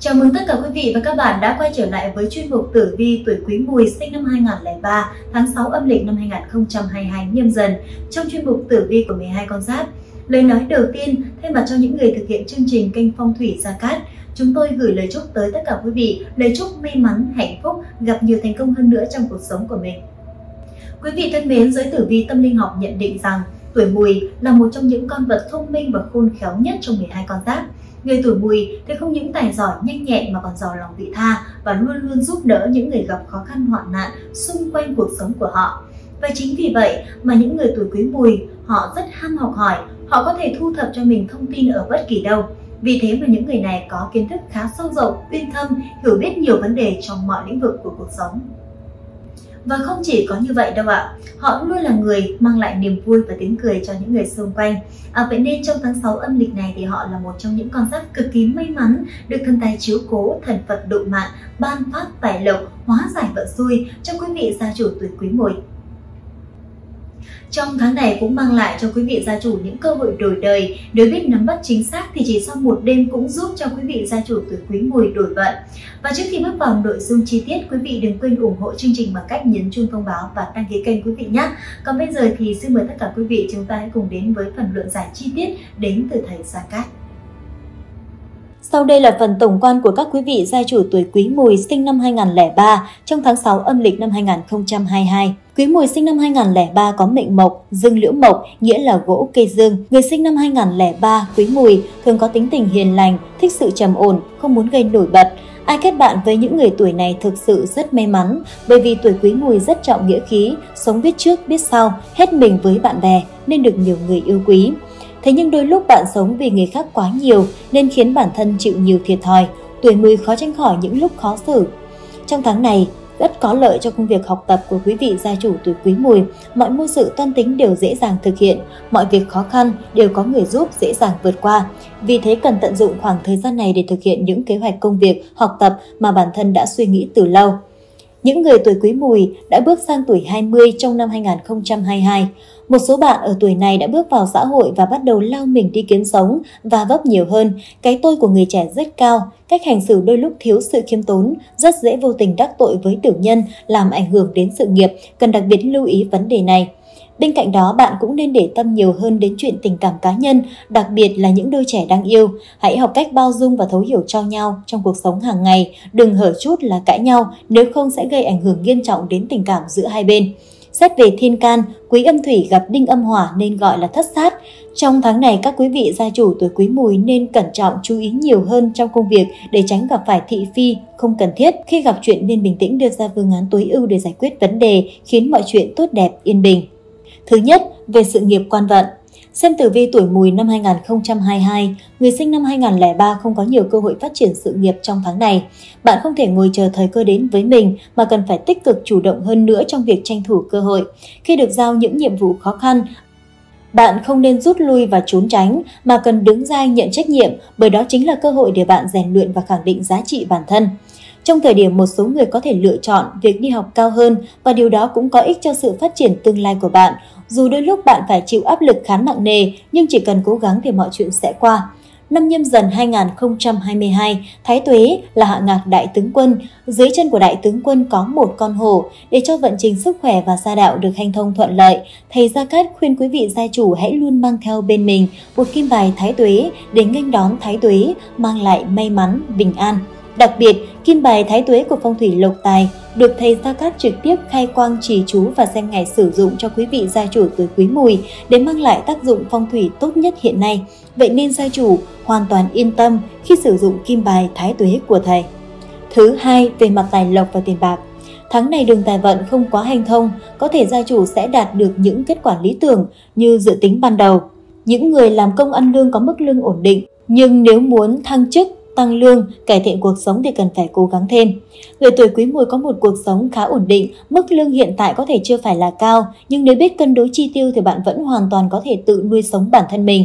Chào mừng tất cả quý vị và các bạn đã quay trở lại với chuyên mục Tử Vi tuổi Quý Mùi sinh năm 2003, tháng 6 âm lịch năm 2022 nhâm dần trong chuyên mục Tử Vi của 12 con giáp. Lời nói đầu tiên thay mặt cho những người thực hiện chương trình kênh Phong thủy Gia Cát, chúng tôi gửi lời chúc tới tất cả quý vị, lời chúc may mắn, hạnh phúc, gặp nhiều thành công hơn nữa trong cuộc sống của mình. Quý vị thân mến, giới tử vi tâm linh học nhận định rằng tuổi mùi là một trong những con vật thông minh và khôn khéo nhất trong 12 con giáp. Người tuổi mùi thì không những tài giỏi nhanh nhẹn mà còn giàu lòng vị tha và luôn luôn giúp đỡ những người gặp khó khăn hoạn nạn xung quanh cuộc sống của họ. Và chính vì vậy mà những người tuổi quý mùi họ rất ham học hỏi, họ có thể thu thập cho mình thông tin ở bất kỳ đâu. Vì thế mà những người này có kiến thức khá sâu rộng, uyên thâm, hiểu biết nhiều vấn đề trong mọi lĩnh vực của cuộc sống. Và không chỉ có như vậy đâu ạ, họ luôn là người mang lại niềm vui và tiếng cười cho những người xung quanh. À, vậy nên trong tháng 6 âm lịch này thì họ là một trong những con giáp cực kỳ may mắn được thần tài chiếu cố, thần Phật độ mạng, ban phát tài lộc, hóa giải vận xui cho quý vị gia chủ tuổi quý mùi. Trong tháng này cũng mang lại cho quý vị gia chủ những cơ hội đổi đời. Nếu biết nắm bắt chính xác thì chỉ sau một đêm cũng giúp cho quý vị gia chủ tuổi quý mùi đổi vận. Và trước khi bước vào nội dung chi tiết, quý vị đừng quên ủng hộ chương trình bằng cách nhấn chuông thông báo và đăng ký kênh quý vị nhé. Còn bây giờ thì xin mời tất cả quý vị chúng ta hãy cùng đến với phần luận giải chi tiết đến từ thầy Gia Cát. Sau đây là phần tổng quan của các quý vị gia chủ tuổi Quý Mùi sinh năm 2003 trong tháng 6 âm lịch năm 2022. Quý Mùi sinh năm 2003 có mệnh mộc, dương liễu mộc, nghĩa là gỗ cây dương. Người sinh năm 2003, Quý Mùi thường có tính tình hiền lành, thích sự trầm ổn, không muốn gây nổi bật. Ai kết bạn với những người tuổi này thực sự rất may mắn, bởi vì tuổi Quý Mùi rất trọng nghĩa khí, sống biết trước biết sau, hết mình với bạn bè nên được nhiều người yêu quý. Thế nhưng đôi lúc bạn sống vì người khác quá nhiều nên khiến bản thân chịu nhiều thiệt thòi, tuổi mùi khó tránh khỏi những lúc khó xử. Trong tháng này, rất có lợi cho công việc học tập của quý vị gia chủ tuổi quý mùi. Mọi mưu sự toan tính đều dễ dàng thực hiện, mọi việc khó khăn đều có người giúp dễ dàng vượt qua. Vì thế cần tận dụng khoảng thời gian này để thực hiện những kế hoạch công việc, học tập mà bản thân đã suy nghĩ từ lâu. Những người tuổi quý mùi đã bước sang tuổi 20 trong năm 2022. Một số bạn ở tuổi này đã bước vào xã hội và bắt đầu lao mình đi kiếm sống và vấp nhiều hơn. Cái tôi của người trẻ rất cao, cách hành xử đôi lúc thiếu sự khiêm tốn, rất dễ vô tình đắc tội với tiểu nhân, làm ảnh hưởng đến sự nghiệp, cần đặc biệt lưu ý vấn đề này. Bên cạnh đó, bạn cũng nên để tâm nhiều hơn đến chuyện tình cảm cá nhân, đặc biệt là những đôi trẻ đang yêu. Hãy học cách bao dung và thấu hiểu cho nhau trong cuộc sống hàng ngày, đừng hở chút là cãi nhau, nếu không sẽ gây ảnh hưởng nghiêm trọng đến tình cảm giữa hai bên. Xét về thiên can, quý âm thủy gặp đinh âm hỏa nên gọi là thất sát. Trong tháng này, các quý vị gia chủ tuổi quý mùi nên cẩn trọng chú ý nhiều hơn trong công việc để tránh gặp phải thị phi không cần thiết. Khi gặp chuyện nên bình tĩnh đưa ra phương án tối ưu để giải quyết vấn đề, khiến mọi chuyện tốt đẹp, yên bình. Thứ nhất, về sự nghiệp quan vận. Xem tử vi tuổi mùi năm 2022, người sinh năm 2003 không có nhiều cơ hội phát triển sự nghiệp trong tháng này. Bạn không thể ngồi chờ thời cơ đến với mình mà cần phải tích cực chủ động hơn nữa trong việc tranh thủ cơ hội. Khi được giao những nhiệm vụ khó khăn, bạn không nên rút lui và trốn tránh mà cần đứng ra nhận trách nhiệm bởi đó chính là cơ hội để bạn rèn luyện và khẳng định giá trị bản thân. Trong thời điểm một số người có thể lựa chọn việc đi học cao hơn và điều đó cũng có ích cho sự phát triển tương lai của bạn. Dù đôi lúc bạn phải chịu áp lực khá nặng nề, nhưng chỉ cần cố gắng thì mọi chuyện sẽ qua. Năm nhâm dần 2022, Thái Tuế là hạ ngạc đại tướng quân. Dưới chân của đại tướng quân có một con hổ. Để cho vận trình sức khỏe và gia đạo được hành thông thuận lợi, thầy Gia Cát khuyên quý vị gia chủ hãy luôn mang theo bên mình một kim bài Thái Tuế để nghênh đón Thái Tuế, mang lại may mắn, bình an. Đặc biệt, kim bài thái tuế của phong thủy lộc tài được thầy Gia Cát trực tiếp khai quang trì chú và xem ngày sử dụng cho quý vị gia chủ tuổi quý mùi để mang lại tác dụng phong thủy tốt nhất hiện nay. Vậy nên gia chủ hoàn toàn yên tâm khi sử dụng kim bài thái tuế của thầy. Thứ hai, về mặt tài lộc và tiền bạc. Tháng này đường tài vận không quá hành thông, có thể gia chủ sẽ đạt được những kết quả lý tưởng như dự tính ban đầu. Những người làm công ăn lương có mức lương ổn định, nhưng nếu muốn thăng chức tăng lương, cải thiện cuộc sống thì cần phải cố gắng thêm. Người tuổi quý mùi có một cuộc sống khá ổn định, mức lương hiện tại có thể chưa phải là cao, nhưng nếu biết cân đối chi tiêu thì bạn vẫn hoàn toàn có thể tự nuôi sống bản thân mình.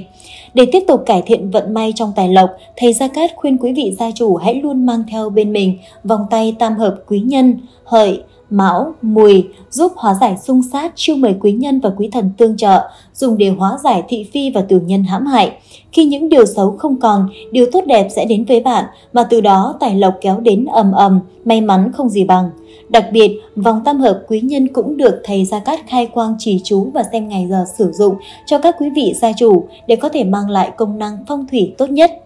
Để tiếp tục cải thiện vận may trong tài lộc, thầy Gia Cát khuyên quý vị gia chủ hãy luôn mang theo bên mình vòng tay tam hợp quý nhân, hợi, Mão, Mùi giúp hóa giải xung sát, chiêu mời quý nhân và quý thần tương trợ, dùng để hóa giải thị phi và tiểu nhân hãm hại. Khi những điều xấu không còn, điều tốt đẹp sẽ đến với bạn, mà từ đó tài lộc kéo đến ầm ầm, may mắn không gì bằng. Đặc biệt, vòng tam hợp quý nhân cũng được thầy Gia Cát khai quang chỉ chú và xem ngày giờ sử dụng cho các quý vị gia chủ để có thể mang lại công năng phong thủy tốt nhất.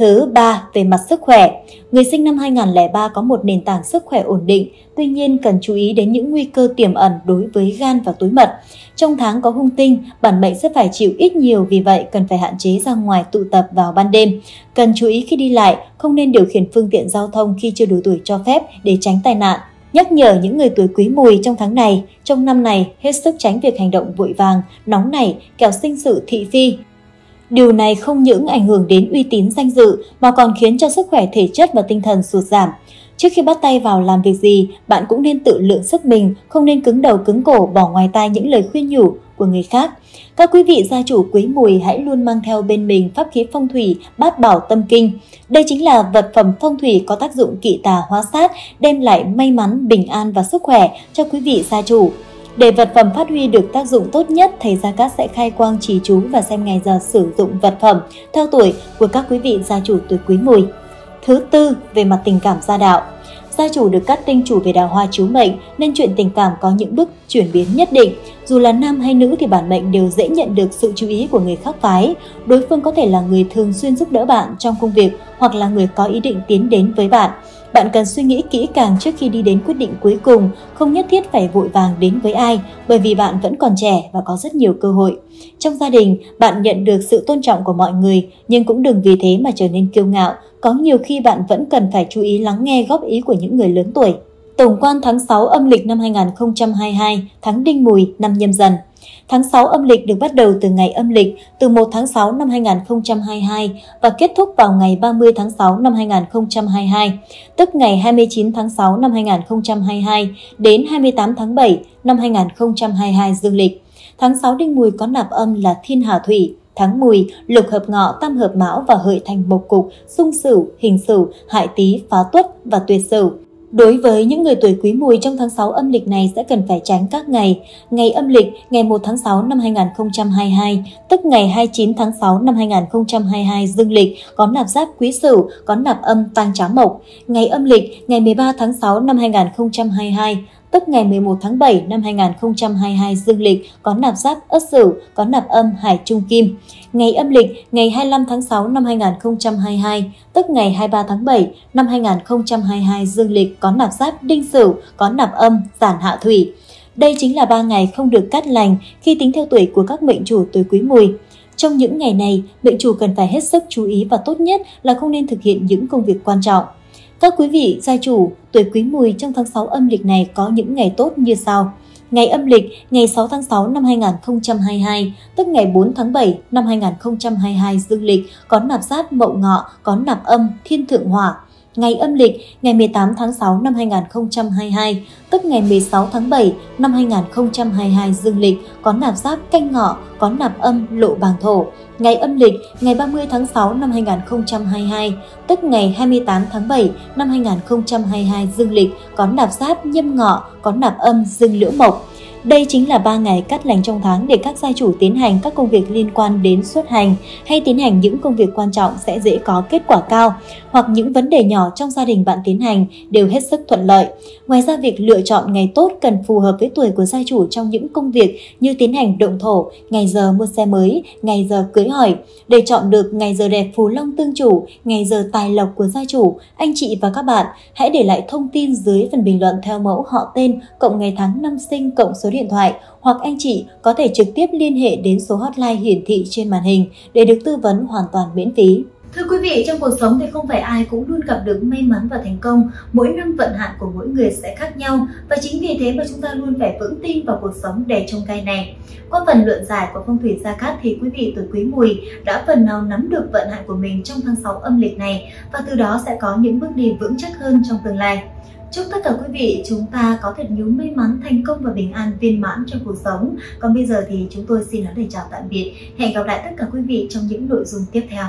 Thứ ba, về mặt sức khỏe. Người sinh năm 2003 có một nền tảng sức khỏe ổn định, tuy nhiên cần chú ý đến những nguy cơ tiềm ẩn đối với gan và túi mật. Trong tháng có hung tinh, bản mệnh sẽ phải chịu ít nhiều vì vậy cần phải hạn chế ra ngoài tụ tập vào ban đêm. Cần chú ý khi đi lại, không nên điều khiển phương tiện giao thông khi chưa đủ tuổi cho phép để tránh tai nạn. Nhắc nhở những người tuổi quý mùi trong tháng này, trong năm này hết sức tránh việc hành động vội vàng, nóng nảy, kẻo sinh sự thị phi, Điều này không những ảnh hưởng đến uy tín danh dự mà còn khiến cho sức khỏe thể chất và tinh thần sụt giảm. Trước khi bắt tay vào làm việc gì, bạn cũng nên tự lượng sức mình, không nên cứng đầu cứng cổ bỏ ngoài tai những lời khuyên nhủ của người khác. Các quý vị gia chủ quý mùi hãy luôn mang theo bên mình pháp khí phong thủy bát bảo tâm kinh. Đây chính là vật phẩm phong thủy có tác dụng kỵ tà hóa sát, đem lại may mắn, bình an và sức khỏe cho quý vị gia chủ. Để vật phẩm phát huy được tác dụng tốt nhất, thầy Gia Cát sẽ khai quang chỉ chú và xem ngày giờ sử dụng vật phẩm theo tuổi của các quý vị gia chủ tuổi quý mùi. Thứ tư, về mặt tình cảm gia đạo. Gia chủ được các tinh chủ về đào hoa chiếu mệnh nên chuyện tình cảm có những bước chuyển biến nhất định. Dù là nam hay nữ thì bản mệnh đều dễ nhận được sự chú ý của người khác phái. Đối phương có thể là người thường xuyên giúp đỡ bạn trong công việc hoặc là người có ý định tiến đến với bạn. Bạn cần suy nghĩ kỹ càng trước khi đi đến quyết định cuối cùng, không nhất thiết phải vội vàng đến với ai, bởi vì bạn vẫn còn trẻ và có rất nhiều cơ hội. Trong gia đình, bạn nhận được sự tôn trọng của mọi người, nhưng cũng đừng vì thế mà trở nên kiêu ngạo. Có nhiều khi bạn vẫn cần phải chú ý lắng nghe góp ý của những người lớn tuổi. Tổng quan tháng 6 âm lịch năm 2022, tháng Đinh Mùi, năm nhâm dần. Tháng 6 âm lịch được bắt đầu từ ngày âm lịch từ 1 tháng 6 năm 2022 và kết thúc vào ngày 30 tháng 6 năm 2022, tức ngày 29 tháng 6 năm 2022 đến 28 tháng 7 năm 2022 dương lịch. Tháng 6 đinh mùi có nạp âm là thiên hà thủy, tháng mùi, lục hợp ngọ, tam hợp mão và hợi thành mộc cục, xung sửu, hình sửu, hại tý, phá tuất và tuyệt sửu. Đối với những người tuổi quý mùi trong tháng 6 âm lịch này sẽ cần phải tránh các ngày. Ngày âm lịch ngày 1 tháng 6 năm 2022, tức ngày 29 tháng 6 năm 2022 dương lịch có nạp giáp quý sửu, có nạp âm tang trá mộc. Ngày âm lịch ngày 13 tháng 6 năm 2022, tức ngày 11 tháng 7 năm 2022 dương lịch có nạp giáp Ất Sửu, có nạp âm Hải Trung Kim. Ngày âm lịch ngày 25 tháng 6 năm 2022, tức ngày 23 tháng 7 năm 2022 dương lịch có nạp giáp Đinh Sửu, có nạp âm Giản Hạ Thủy. Đây chính là 3 ngày không được cắt lành khi tính theo tuổi của các mệnh chủ tuổi Quý Mùi. Trong những ngày này, mệnh chủ cần phải hết sức chú ý và tốt nhất là không nên thực hiện những công việc quan trọng. Các quý vị gia chủ tuổi Quý Mùi trong tháng 6 âm lịch này có những ngày tốt như sau. Ngày âm lịch ngày 6 tháng 6 năm 2022, tức ngày 4 tháng 7 năm 2022 dương lịch có nạp giáp mậu ngọ, có nạp âm thiên thượng hỏa. Ngày âm lịch ngày 18 tháng 6 năm 2022, tức ngày 16 tháng 7 năm 2022 dương lịch có nạp giáp canh ngọ, có nạp âm lộ bàng thổ. Ngày âm lịch ngày 30 tháng 6 năm 2022, tức ngày 28 tháng 7 năm 2022 dương lịch có nạp giáp nhâm ngọ, có nạp âm dương liễu mộc. Đây chính là 3 ngày cắt lành trong tháng để các gia chủ tiến hành các công việc liên quan đến xuất hành hay tiến hành những công việc quan trọng sẽ dễ có kết quả cao hoặc những vấn đề nhỏ trong gia đình bạn tiến hành đều hết sức thuận lợi. Ngoài ra việc lựa chọn ngày tốt cần phù hợp với tuổi của gia chủ trong những công việc như tiến hành động thổ, ngày giờ mua xe mới, ngày giờ cưới hỏi. Để chọn được ngày giờ đẹp phù long tương chủ, ngày giờ tài lộc của gia chủ, anh chị và các bạn hãy để lại thông tin dưới phần bình luận theo mẫu họ tên cộng ngày tháng năm sinh cộng số số điện thoại hoặc anh chị có thể trực tiếp liên hệ đến số hotline hiển thị trên màn hình để được tư vấn hoàn toàn miễn phí. Thưa quý vị, trong cuộc sống thì không phải ai cũng luôn gặp được may mắn và thành công. Mỗi năm vận hạn của mỗi người sẽ khác nhau và chính vì thế mà chúng ta luôn phải vững tin vào cuộc sống để trông gai này. Qua phần luận giải của phong thủy gia cát thì quý vị tuổi quý mùi đã phần nào nắm được vận hạn của mình trong tháng 6 âm lịch này và từ đó sẽ có những bước đi vững chắc hơn trong tương lai. Chúc tất cả quý vị chúng ta có thật nhiều may mắn, thành công và bình an viên mãn trong cuộc sống. Còn bây giờ thì chúng tôi xin nói lời chào tạm biệt. Hẹn gặp lại tất cả quý vị trong những nội dung tiếp theo.